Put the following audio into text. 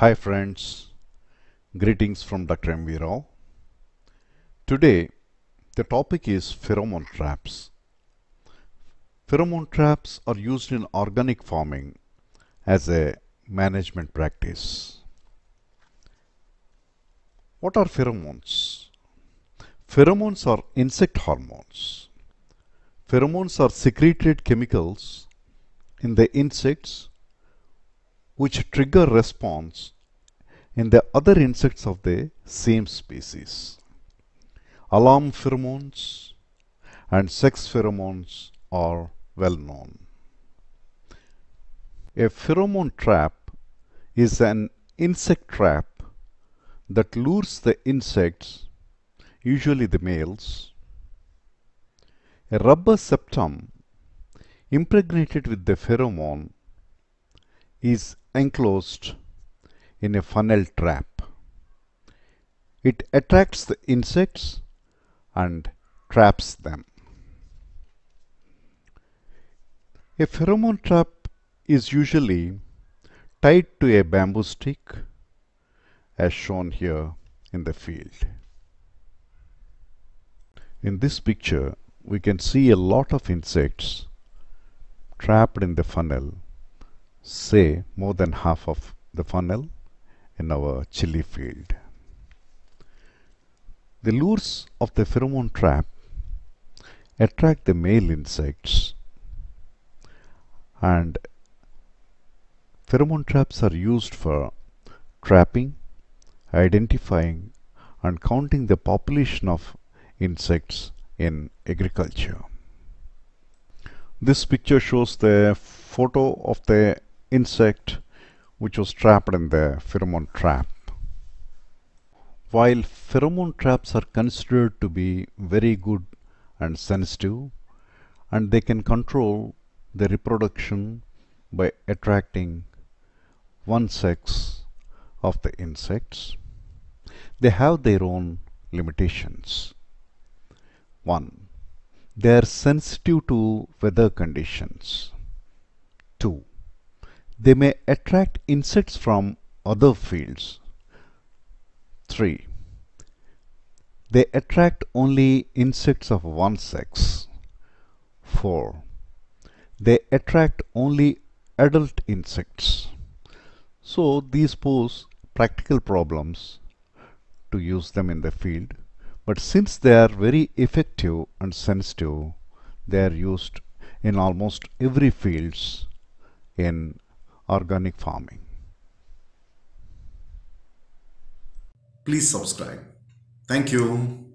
Hi friends, greetings from Dr. M. V. Rao. Today the topic is pheromone traps. Pheromone traps are used in organic farming as a management practice. What are pheromones? Pheromones are insect hormones. Pheromones are secreted chemicals in the insects which trigger response in the other insects of the same species. Alarm pheromones and sex pheromones are well known. A pheromone trap is an insect trap that lures the insects, usually the males. A rubber septum impregnated with the pheromone is enclosed in a funnel trap. It attracts the insects and traps them. A pheromone trap is usually tied to a bamboo stick as shown here in the field. In this picture we can see a lot of insects trapped in the funnel say more than half of the funnel in our chili field. The lures of the pheromone trap attract the male insects and pheromone traps are used for trapping, identifying and counting the population of insects in agriculture. This picture shows the photo of the insect which was trapped in the pheromone trap. While pheromone traps are considered to be very good and sensitive and they can control the reproduction by attracting one sex of the insects, they have their own limitations. 1. They are sensitive to weather conditions. 2 they may attract insects from other fields. 3. They attract only insects of one sex. 4. They attract only adult insects. So these pose practical problems to use them in the field. But since they are very effective and sensitive, they are used in almost every fields in organic farming. Please subscribe. Thank you.